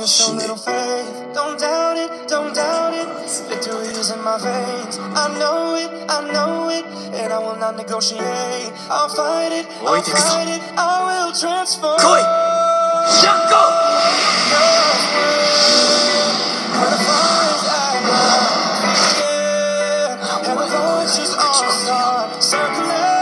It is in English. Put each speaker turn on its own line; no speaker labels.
me with so little faith. Don't doubt it, don't doubt it. Victory is in my veins. I know it, I know it, and I will not negotiate. I'll fight it, I'll fight it, I will transform. Koi! Shanko! She's all circling.